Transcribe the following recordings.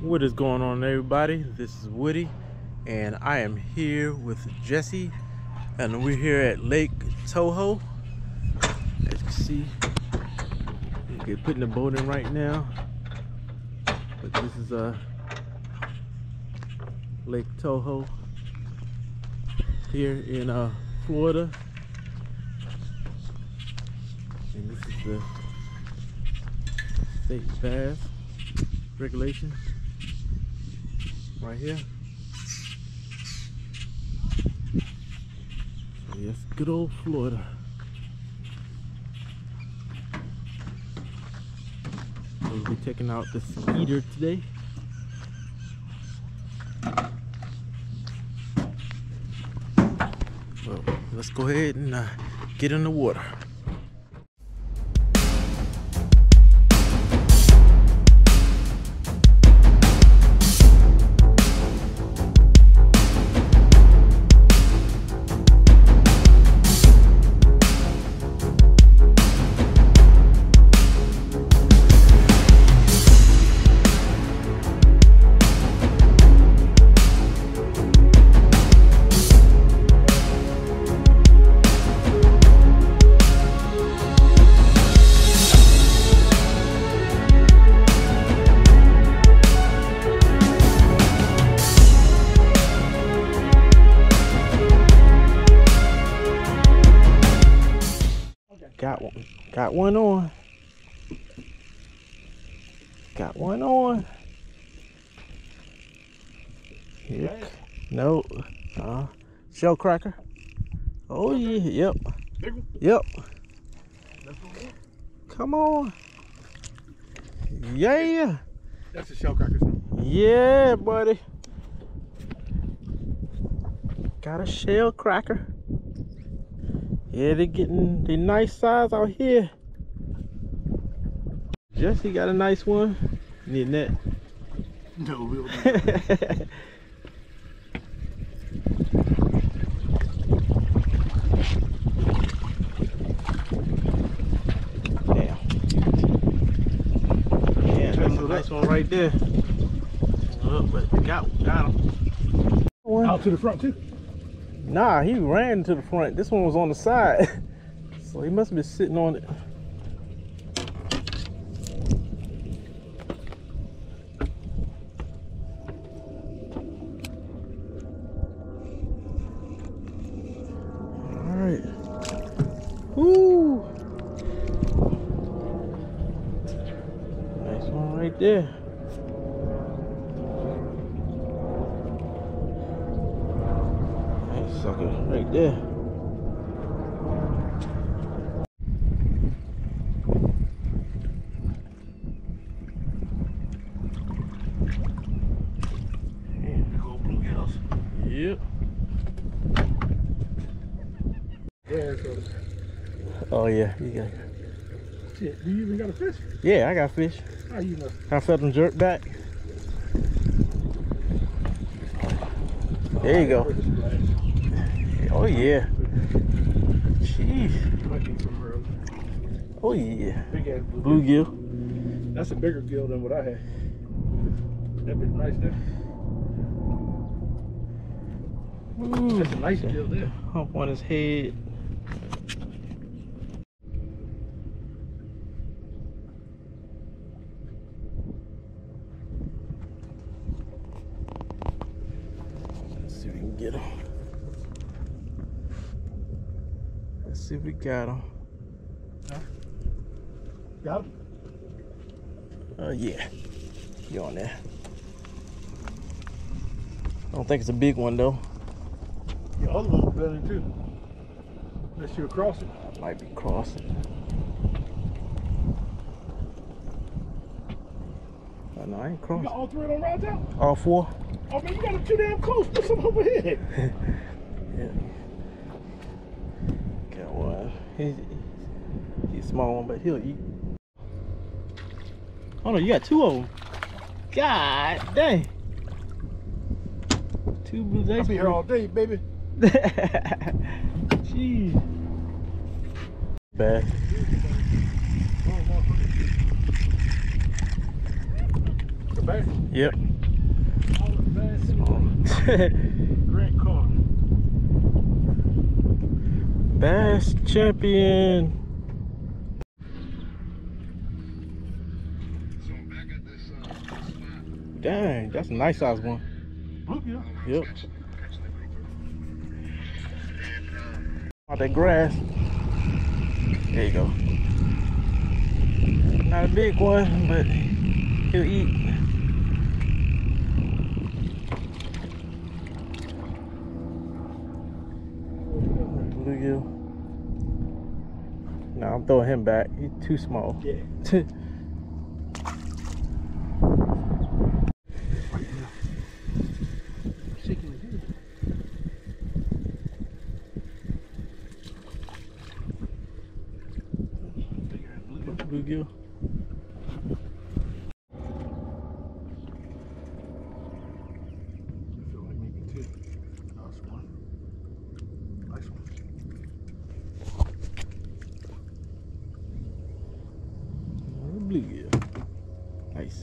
What is going on everybody? This is Woody and I am here with Jesse and we're here at Lake Toho. As you can see, we're putting the boat in right now. But this is uh, Lake Toho here in uh, Florida. And this is the state bath regulations right here. So yes, good old Florida. We'll be taking out the skeeter today. Well, let's go ahead and uh, get in the water. Got one on. Got one on. Here. No. Uh, shell cracker. Oh yeah. Yep. Yep. That's the one? Come on. Yeah. That's a shell cracker. son. Yeah, buddy. Got a shell cracker. Yeah, they're getting the nice size out here. Jesse got a nice one. Need net. No, we'll do. Damn. Yeah, that's a nice one right there. Look, but got got him. One. Out to the front too. Nah, he ran to the front. This one was on the side. So he must have been sitting on it. Alright. Woo! Nice one right there. Nice sucker right there. Bluegills. Yep. Yeah, Oh yeah, you got. shit. Do you even got a fish? Yeah, I got fish. How you know? I felt them jerk back. There you go. Oh yeah. Jeez. Might be from her. Oh yeah. Big ass blue. Bluegill. That's a bigger gill than what I had. That bitch nice there. Ooh. That's a nice gill there. Hump on his head. Let's see if we can get him. Let's see if we got him. Got him? Uh, yeah. You on there. I don't think it's a big one though. Yeah, other one's better too. Unless you across it. Might be crossing. Oh, no, I ain't You crossing. got all three of them rods out? All four? Oh man, you got them too damn close. Put some over here. small one, but he'll eat. Oh no, you got two of them. God dang. Two blue I'll be here all day, baby. Jeez. Bad. Oh, motherfucker. The bass, Yep. all the bass in the world. Grant Carr. Bass champion. Dang, that's a nice size one. Yep. On that grass. There you go. Not a big one, but he'll eat. Bluegill. No, I'm throwing him back. He's too small. Yeah. Shaking his head. Bigger than bluegill. Bluegill. I feel like maybe two. That's one. Nice one. Bluegill.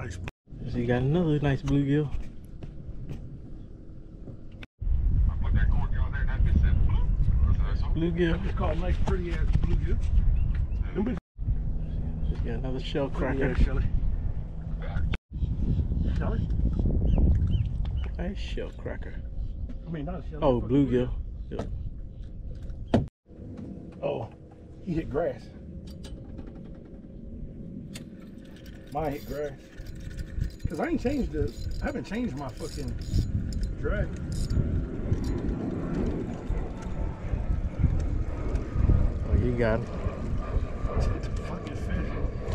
Nice. You got another nice bluegill. Bluegill. It's called nice, pretty ass bluegill. Just got another shell cracker. Shelly. Shelly? Nice shell cracker. I mean, not a Shelly. Oh, bluegill. Yep. Oh, he hit grass. Mine hit grass. Cause I ain't changed this. I haven't changed my fucking drag. Oh, you got him.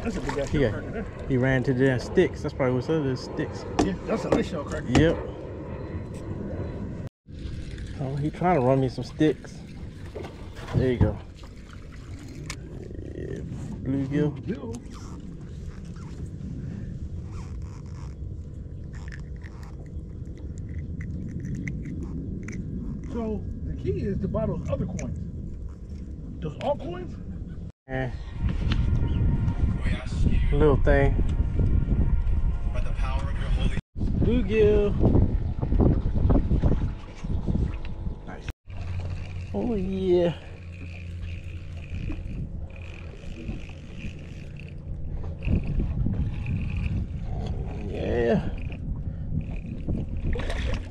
That's a big ass Yeah. shell cracker there. He ran to the damn sticks. That's probably what's other sticks. Yeah, that's a nice shell cracker. Yep. Oh, he trying to run me some sticks. There you go. Yeah, bluegill. Yo. So the key is to buy those other coins. Those altcoins? Eh. Little thing. By the power of your holy Bluegill. Nice. Oh yeah. Yeah.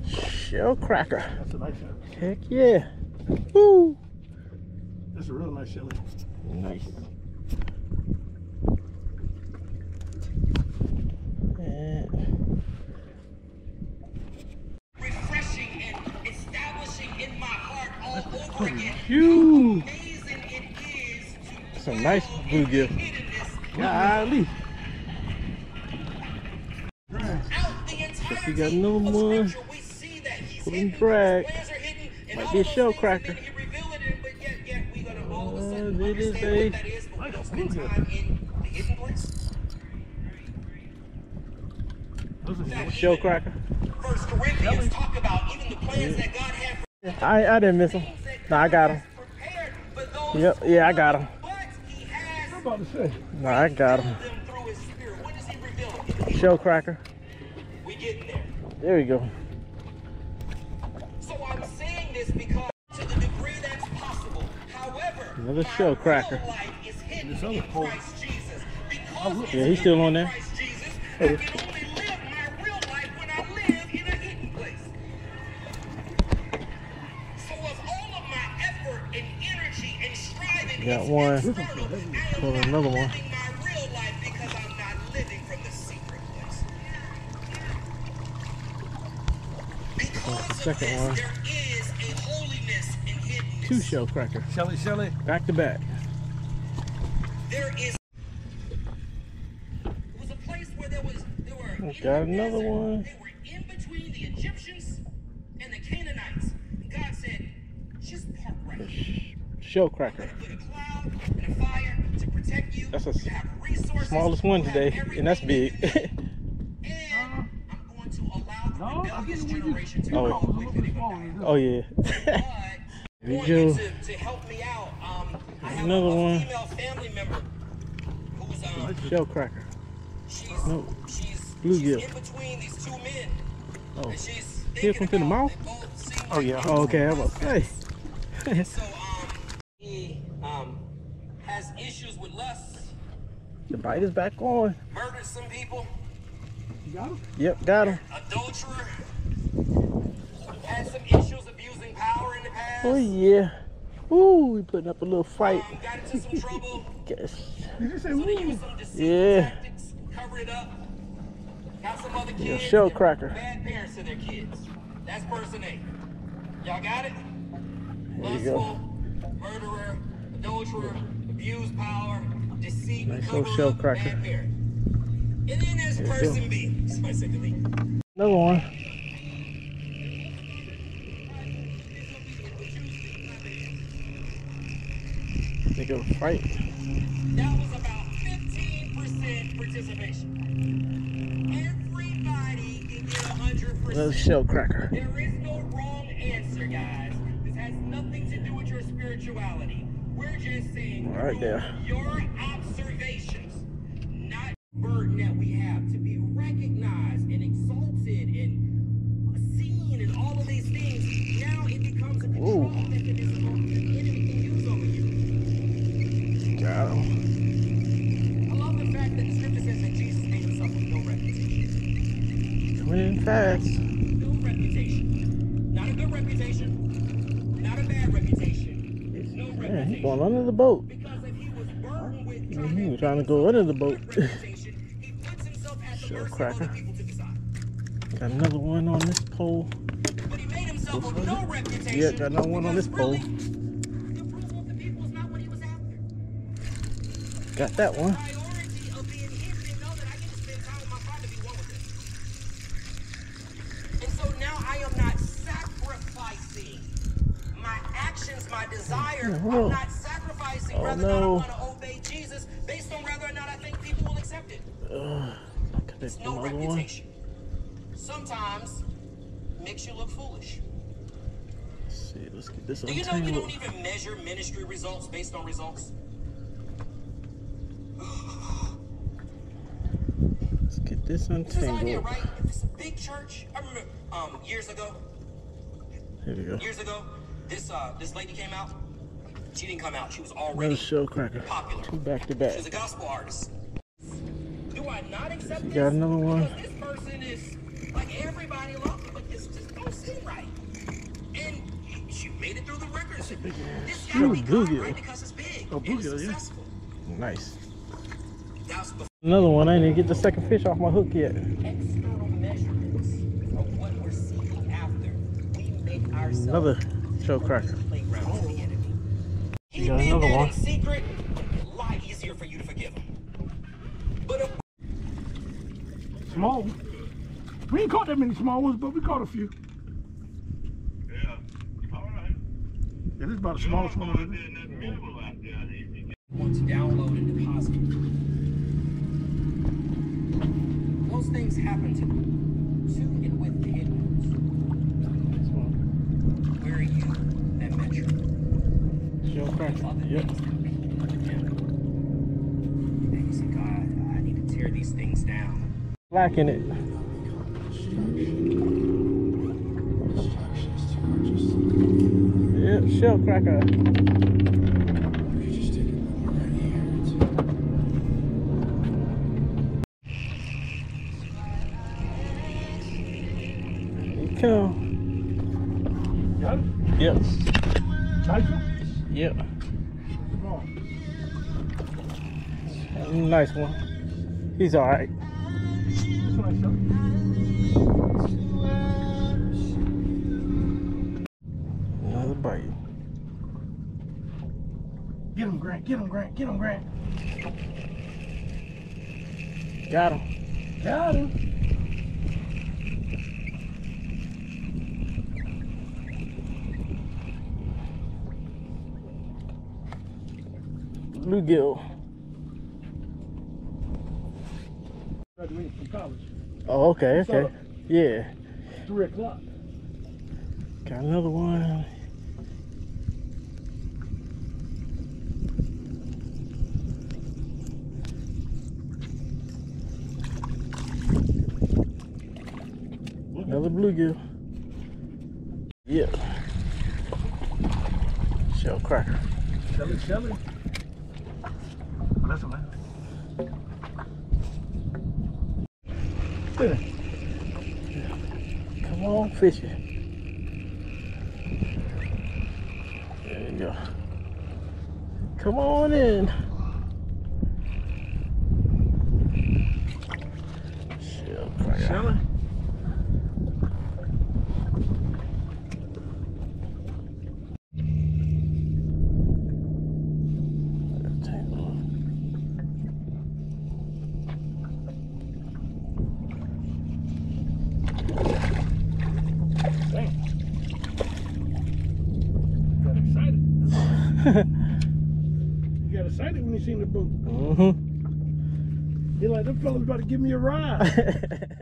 Shell cracker. That's a nice shell. Heck yeah. Woo. That's a real nice shell. Nice. And refreshing and establishing in my heart all over again Phew. how amazing it is to Some nice dwell in bluegill. the hiddenness golly. out the entirety we got another of one. Scripture, we see that he's Put him hidden, drag. his plans are hidden, and Might be a shell cracker. and then he revealed it, but yet, yet we gonna all of a sudden Uh, it is a- what that is, but we don't spend bluegill. time in the hidden place. Those are Fact, Shell cracker. First Corinthians talk about even the plans that God had for I I didn't miss him. No, I got him. prepared for those Yep, yeah, I got him. him. But he has I'm about to say. No, I got him. revealed them through his spirit. When does he reveal them? In Shell cracker. We getting there. There we go. Another shell cracker. real life is hidden This other pole. Christ Jesus. Because Yeah, he's still on there. Christ Jesus, I yeah. can only live my real life when I live in a hidden place. So of all of my effort and energy and striving Got one. external, I am Pull another one. living my Two shell cracker. Shelly, Shelly. Back to back. There is. It was a place where there was there were. in Got the another desert, one. They were in between the Egyptians and the Canaanites. And God said, "Just park right here. Shell cracker. Put a cloud and a fire to protect you That's a s- You smallest one today, and that's big. you. And I'm going to allow No, I rebellious think we generation to just, Oh. grow was a little with bit it. smaller than this. oh yeah. But we go. you to, to help me out. Um, I have Another a, a one. female family member who's um, Shell cracker. she's No. she's, Bluegill. she's in between these two men. Oh. And she's Here thinking from to the mouth? they both seem Oh, yeah. they're Oh, okay. I was about to say. And so um, he um has issues with lust, The bite is back on. murdered some people, You got him? Yep, got him. adulterer, had some issues abusing Oh yeah. Ooh, we putting up a little fight. Um, got into some trouble. Guess. Did you say So they some Yeah. tactics, covered it up. Got some other Yeah, shell cracker. Bad parents to their kids. That's person A. Y'all got it? There you go. Lustful, murderer, adulterer, abused power, deceit, Nice cover little shell up, cracker. bad parent. And then there's There you person B. Somebody said delete. Another one. They go fight. That was about 15% participation. Everybody can get 100%. Another shell cracker. There is no wrong answer, guys. This has nothing to do with your spirituality. We're just saying Right there. Fast. Not a good reputation. Not a bad reputation. No reputation. he's going under the boat. Because if he was burdened with Mhm, trying, to, go under the boat. good reputation, he puts himself at the Shell cracker. other people to decide. Got another one on this pole. But he made himself with no reputation. Yeah, got another one on this pole. really, The of the is not what he was after. Got that one. Priority of being him didn't know that I get to spend time with my father to be one with him. And so now I am not sacrificing my actions, my desire. Oh, I'm not sacrificing Oh, whether or no. not I'm going to obey Jesus based on whether or not I think people will accept it. Got It's no another one. reputation. Sometimes makes you look foolish. Let's see. Let's get this Do you know you untangled. don't even measure ministry results based on results? Let's get this It's this idea, untangled. right? If it's a big church, I remember um, years ago, Here we go. years ago, this uh, this lady came out. She didn't come out. She was already shell cracker. popular. Two back to She back. was a gospel artist. Do I not accept You this? got another one? Because this person is like everybody loves it, but this just don't seem right. And she made it through the records. This gotta be bluegill. right? Because it's big. Oh, bluegill, yeah. Nice. That's Another one. I didn't get the second fish off my hook yet. external measurements of what we're seeking after. We make ourselves Another shell cracker. playground to the enemy. He You got another one. secret. Lot easier for you to forgive. But Small. We ain't caught that many small ones, but we caught a few. Yeah. All right. Yeah, this is about the smallest one. Out Of there it. in that middle out there, I need to get want to download and deposit. Those things happen to, to and with the ignorance. This one. Where you that metric? Shell cracker. Other Yep. things compete with. And you say, God, I need to tear these things down. Black in it. Yep, shell cracker. Yep. Small. Nice one. He's alright. This one I shot. Another bite. Get him, Grant. Get him, Grant. Get him, Grant. Got him. Got him. Bluegill. Graduating from college. Oh, okay, okay. Yeah. Three o'clock. Got another one. Another bluegill. Yeah. Shell cracker. Shelly, Shelly. Oh, that's a man. Come on, fishing. There you go. Come on in cracker. Shelly. Damn. Got excited. you got excited when you seen the boat. Mm-hmm. You're like, them fellas about to give me a ride.